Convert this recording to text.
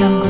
경고